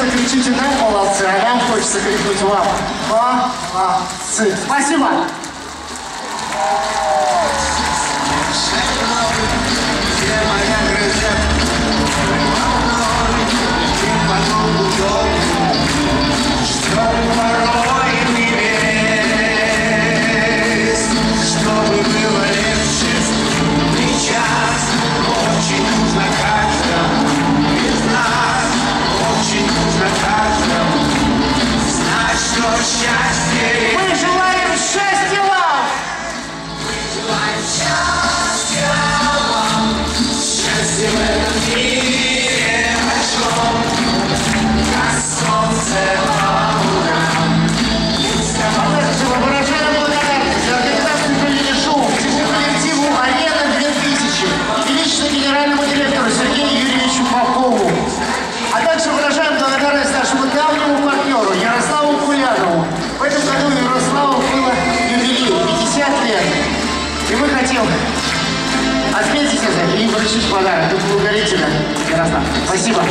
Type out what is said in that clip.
Если кричите «нам молодцы», а нам хочется крикнуть «вам». Молодцы. Спасибо. больших подарок. Тут вы угорите, да, Ярослав? Спасибо.